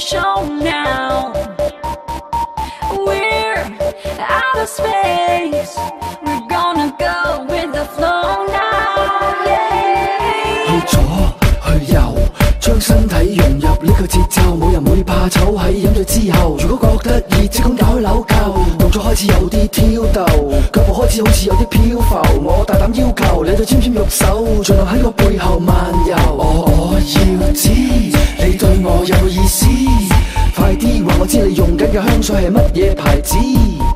show now. We're out of space. We're gonna go with the flow now. Yeah. 去左去右，将身体融入呢个节奏，冇人会怕丑喺饮醉之后。如果觉得热，即管打开纽扣，动作开始有啲挑逗，脚步开始好似有啲漂浮。我大胆要求你对纤纤玉手，尽量喺我背后漫游。我我要知你对我有冇意 思，快啲话我知你用紧嘅香水系乜嘢牌子。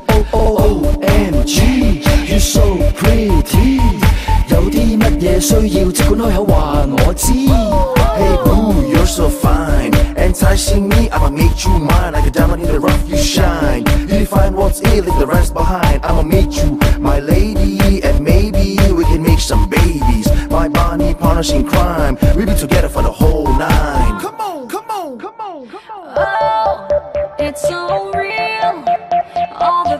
O O O M G，you so pretty。有啲乜嘢需要，即管开口话我知。 Hey boo, you're so fine. Enticing me, I'ma make you mine. Like a diamond in the rough, you shine. You define what's it, leave the rest behind. I'ma meet you, my lady, and maybe we can make some babies. My Bonnie partners in crime. We be together for the whole nine. So real. All the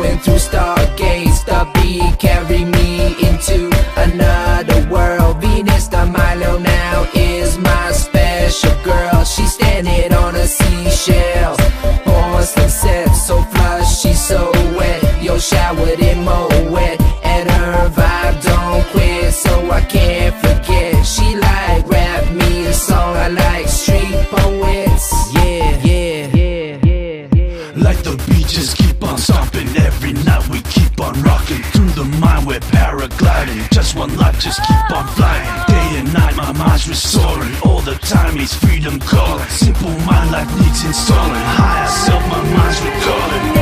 going through stargates. The beat carry me into another world. Venus the Milo now is my special girl. She's standing on a seashell. Born sunset, so flush, she's so wet. Yo, showered in wet, and her vibe don't quit, so I can't the paragliding. Just one life, just keep on flying. Day and night, my mind's restoring. All the time, it's freedom calling. Simple mind, life needs installing. Higher self, my mind's recalling.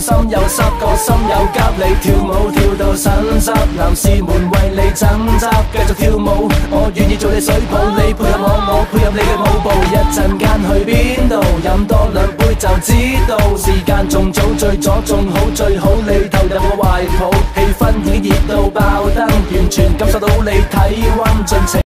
手心又湿，个心又急。你跳舞跳到腎濕，男士们为你爭執，繼續跳舞，我愿意做你水泡，你配合我，我配合你嘅舞步。一阵间去边度？饮多两杯就知道，时间仲早，醉咗仲好，最好你投入我怀抱，气氛已經熱到爆灯，完全感受到你体温，尽情。